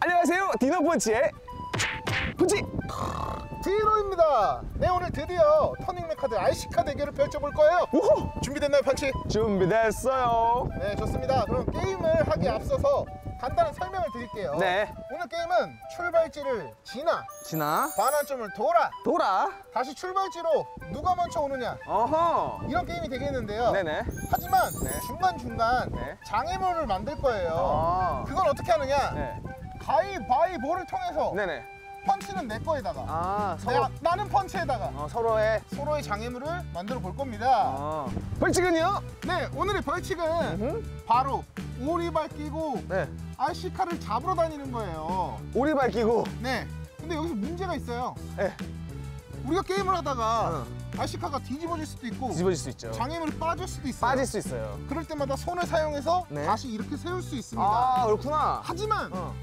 안녕하세요 디너펀치의 펀치 디노입니다. 네 오늘 드디어 터닝맨 카드 RC카 대결을 펼쳐볼 거예요. 우후 준비됐나요 펀치? 준비됐어요 네 좋습니다. 그럼 게임을 하기 앞서서 간단한 설명을 드릴게요. 네 오늘 게임은 출발지를 지나 지나 반환점을 돌아 돌아 다시 출발지로 누가 먼저 오느냐 어허 이런 게임이 되겠는데요. 네네 하지만 네. 중간중간 네. 장애물을 만들 거예요. 아. 그건 어떻게 하느냐? 네 가위바위보를 통해서 네네 펀치는 내 거에다가 아 서로 내- 나는 펀치에다가 어, 서로의 서로의 장애물을 만들어 볼 겁니다. 어. 벌칙은요? 네, 오늘의 벌칙은 음. 바로 오리발 끼고 네 RC카를 잡으러 다니는 거예요. 오리발 끼고 네. 근데 여기서 문제가 있어요. 네 우리가 게임을 하다가 어. RC카가 뒤집어질 수도 있고 뒤집어질 수 있죠 장애물이 빠질 수도 있어요. 빠질 수 있어요 그럴 때마다 손을 사용해서 네. 다시 이렇게 세울 수 있습니다. 아 그렇구나 하지만 어.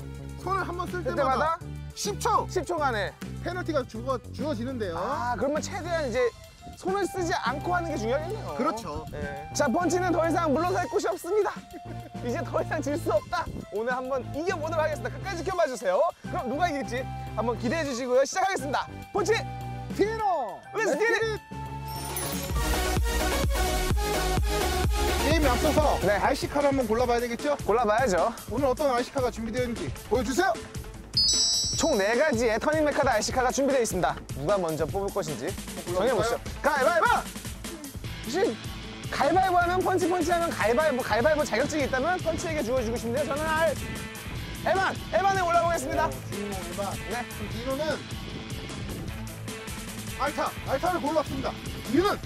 손을 한 번 쓸 그럴 때마다, 때마다 10초! 10초간에 페널티가 주어, 주어지는데요. 아 그러면 최대한 이제 손을 쓰지 않고 하는 게 중요하겠네요. 그렇죠. 네. 자 펀치는 더 이상 물러설 곳이 없습니다. 이제 더 이상 질 수 없다. 오늘 한번 이겨보도록 하겠습니다. 끝까지 지켜봐 주세요. 그럼 누가 이길지 한번 기대해 주시고요. 시작하겠습니다. 펀치! get it! 게임 앞서서 네. RC카를 한번 골라봐야 되겠죠? 골라봐야죠 오늘 어떤 RC카가 준비되어 있는지 보여주세요! 총 네가지의 터닝 메카드 RC카가 준비되어 있습니다 누가 먼저 뽑을 것인지 정해보시죠 가위바위보! 혹시 가위바위보 하면 펀치 펀치 하면 가위바위보 가위바위보 자격증이 있다면 펀치에게 주어주고 싶은데요 저는 알 에반! 에반을 골라보겠습니다 주인공 에반 네. 그럼 디노는 알타! 알타를 골랐습니다 이유는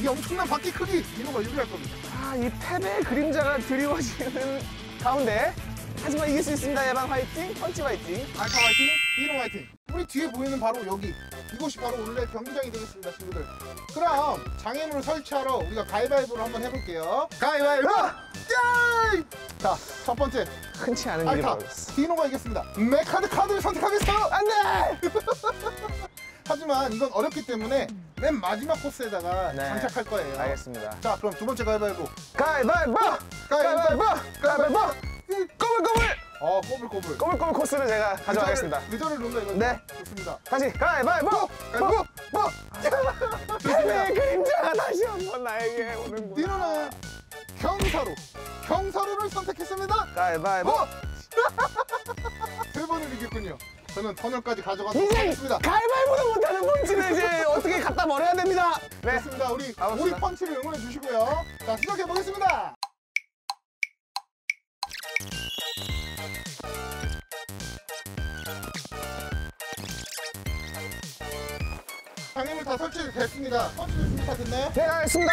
이 엄청난 바퀴 크기 디노가 유리할 겁니다 아, 이 패배의 그림자가 드리워지는 가운데 하지만 이길 수 있습니다. 에반 화이팅, 펀치 화이팅. 알타 화이팅! 디노 화이팅! 우리 뒤에 보이는 바로 여기 이곳이 바로 오늘의 경기장이 되겠습니다 친구들 그럼 장애물을 설치하러 우리가 가위바위보를 한번 해볼게요 가위바위보! 아! 야! 자, 첫 번째 흔치 않은 일이! 벌어졌어. 디노가 이겼습니다 메카드 카드를 선택하겠어요! 안 돼! 하지만 이건 어렵기 때문에 맨 마지막 코스에다가 네. 장착할 거예요. 알겠습니다. 자, 그럼 두 번째 가위바위보. 가위바위보! 가위바위보! 가위바위보! 꼬불꼬불! 어, 꼬불꼬불. 꼬불꼬불 코스를 제가 가져가겠습니다. 의자를, 의자를 놓는다 이거. 네. 좋습니다. 다시 가위바위보! 가위바위보! 뭐! 패배의 그림자가 다시 한번 나에게 오는구나. 디노는 경사로. 경사로를 선택했습니다. 가위바위보! 저는 터널까지 가져가서 하겠습니다. 가위바위보도 못하는 펀치를 이제 어떻게 갖다 버려야 됩니다. 네. 좋습니다. 우리 가봅시다. 우리 펀치를 응원해 주시고요. 자, 시작해 보겠습니다. 장애물 다 설치됐습니다. 펀치도 준비 다 됐나요? 네, 가겠습니다.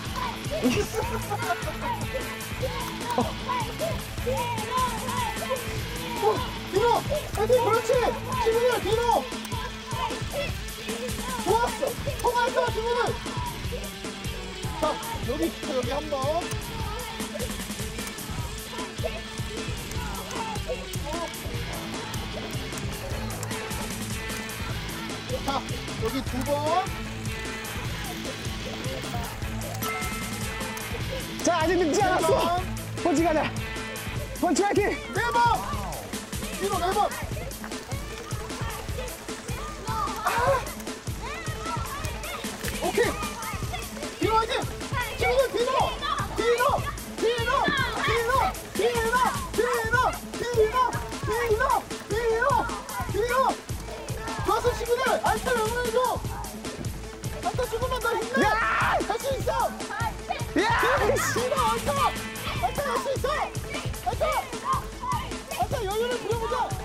어, 뒤로! 애들 그렇지! 지민이야, 뒤로! 좋았어! 통화했어 지민은! 자, 여기, 여기 한 번. 자, 여기 두 번. 자, 아직 늦지 않았어. 펀치 가자. 펀치 화이팅! 네번 디노 네번 됐어! 연유를 부려보자!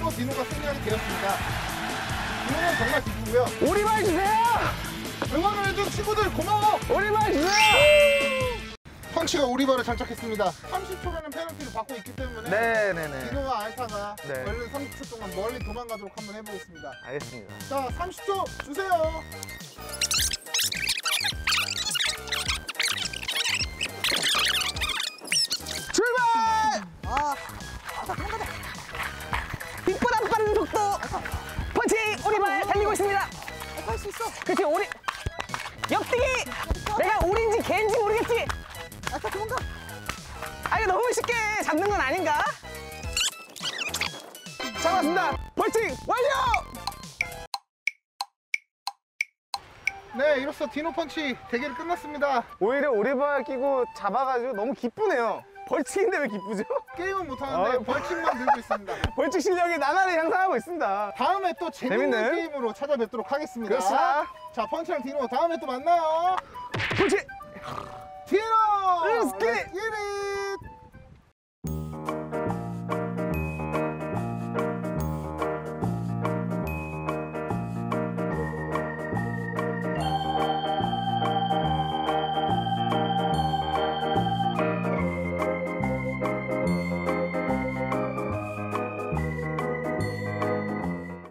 또 디노가 승리하게 되었습니다. 디노는 정말 기쁘고요 우리말 주세요! 응원을 해준 친구들 고마워 우리말 주세요! 펀치가 오리발에 장착했습니다. 30초라는 페널티를 받고 있기 때문에 네네네. 디노와 알타가 네. 얼른 30초 동안 멀리 도망가도록 한번 해보겠습니다. 알겠습니다. 자, 30초 주세요. 달리고 있습니다. 할 수 있어. 그치 오리 옆뛰기. 내가 오리인지 개인지 모르겠지. 알타 도망가. 아 이거 너무 쉽게 잡는 건 아닌가? 잡았습니다. 벌칙 완료! 네, 이로써 디노 펀치 대결이 끝났습니다. 오히려 오리발 끼고 잡아가지고 너무 기쁘네요. 벌칙인데 왜 기쁘죠? 게임은 못하는데 아, 벌칙만 들고 있습니다. 벌칙 실력이 나날이 향상하고 있습니다. 다음에 또 재밌는 재밌는? 게임으로 찾아뵙도록 하겠습니다. 그렇습니다. 자, 펀치랑 디노 다음에 또 만나요. 벌칙! 디노! Get it!